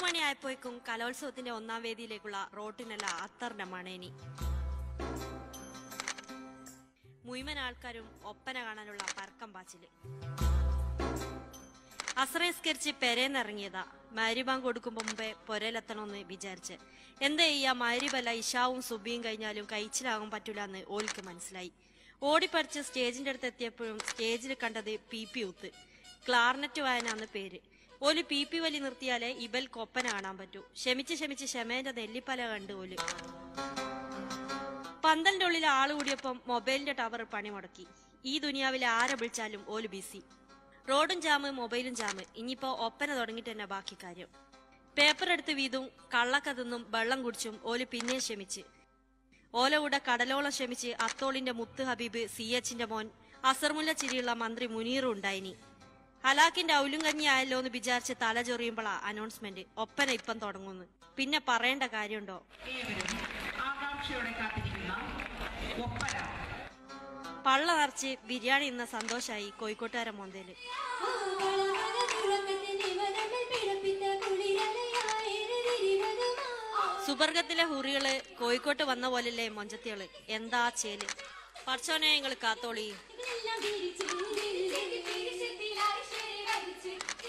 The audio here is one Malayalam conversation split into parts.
മണിയായപ്പോഴേക്കും കലോത്സവത്തിന്റെ ഒന്നാം വേദിയിലേക്കുള്ള റോട്ടിനല്ല അത്തറിന്റെ മണേനി മുഴുവൻ ആൾക്കാരും ഒപ്പന കാണാനുള്ള പരക്കം പാച്ചിൽ. അസ്രയസ്കരിച്ച് പെരേന്നിറങ്ങിയതാ. മാരിബാങ്ക് കൊടുക്കുമ്പോ മുമ്പേ പൊരയിലെത്തണമെന്ന് വിചാരിച്ച്. എന്താ ചെയ്യാ മാരിബല്ല ഇഷാവും സുബിയും കഴിഞ്ഞാലും കഴിച്ചിലാകാൻ പറ്റൂലെന്ന് ഓൽക്ക് മനസ്സിലായി. ഓടിപ്പറിച്ച് സ്റ്റേജിന്റെ അടുത്ത് എത്തിയപ്പോഴും സ്റ്റേജിൽ കണ്ടത് പി പി ഊത്ത്. ക്ലാർനെറ്റ് വായനാന്ന് പേര്. ഓൽ പി പി വലി നിർത്തിയാലേ ഇബൽ കൊപ്പൻ കാണാൻ പറ്റൂ. ക്ഷമിച്ച് ക്ഷമിച്ച് ക്ഷമേന്റെ നെല്ലിപ്പല കണ്ട് ഓൽ. പന്തലിന്റെ ഉള്ളിൽ ആൾ കൂടിയപ്പം മൊബൈലിന്റെ ടവർ പണി മുടക്കി. ഈ ദുനിയാവിൽ ആരെ വിളിച്ചാലും ഓൽ ബിസി. റോഡും ജാമ് മൊബൈലും ജാമ്. ഇനിയിപ്പോ ഒപ്പന തുടങ്ങിട്ട് തന്നെ ബാക്കി കാര്യം. പേപ്പർ എടുത്ത് വീതും കള്ളക്ക തിന്നും വെള്ളം കുടിച്ചും ഓൽ പിന്നെ ക്ഷമിച്ച്. ഓല കൂടെ കടലോളം ക്ഷമിച്ച് അത്തോളിന്റെ മുത്ത് ഹബീബ് സി എച്ചിന്റെ മോൻ അസർമുല്ല ചിരിയുള്ള മന്ത്രി മുനീറും ഉണ്ടായിനി. ഹലാക്കിന്റെ ഔലും കഞ്ഞി ആയല്ലോ എന്ന് വിചാരിച്ച് തല ചൊറിയുമ്പോളാ അനൗൺസ്മെന്റ് ഒപ്പന ഇപ്പം തുടങ്ങുന്നു. പിന്നെ പറയേണ്ട കാര്യമുണ്ടോ? പള്ള നിറച്ച് ബിരിയാണി ഇന്ന സന്തോഷായി കോഴിക്കോട്ടുകാരൻ മോന്തേൽ. സുബർഗത്തിലെ ഹുറികൾ കോഴിക്കോട്ട് വന്ന പോലല്ലേ മൊഞ്ചത്തികൾ? എന്താ ചേൽ? പർച്ചോനെ നിങ്ങൾ കാത്തോളി.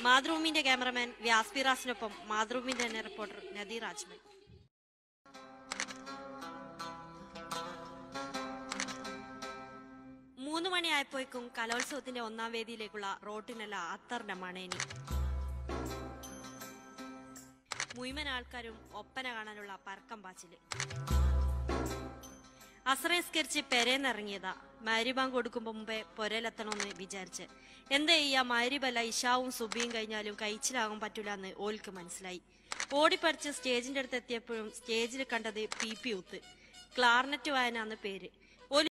മാതൃഭൂമിന്റെ ക്യാമറമാൻ വ്യാസ്പിറാസിനൊപ്പം മാതൃഭൂമിന്റെ തന്നെ റിപ്പോർട്ടർ നദീർ രാജ്മൻ മൂന്ന് മണിയായപ്പോഴേക്കും കലോത്സവത്തിന്റെ ഒന്നാം വേദിയിലേക്കുള്ള റോട്ടിനല്ല അത്തറിന്റെ മണേനി മുഴുവൻ ആൾക്കാരും ഒപ്പന കാണാനുള്ള പരക്കം പാച്ചിൽ. അസ്രയസ്കരിച്ച് പെരേന്നിറങ്ങിയതാ മാരിബാങ്ക് കൊടുക്കുമ്പോൾ മുമ്പേ പൊരലെത്തണമെന്ന് വിചാരിച്ച്. എന്താ ചെയ്യാ മാരിബല്ല ഇഷാവും സുബിയും കഴിഞ്ഞാലും കഴിച്ചിലാകാൻ പറ്റൂലെന്ന് ഓൽക്ക് മനസ്സിലായി. ഓടിപ്പറിച്ച് സ്റ്റേജിന്റെ അടുത്ത് എത്തിയപ്പോഴും സ്റ്റേജിൽ കണ്ടത് പി പി ഊത്ത് ക്ലാർനെറ്റ് വായനാന്ന് പേര്.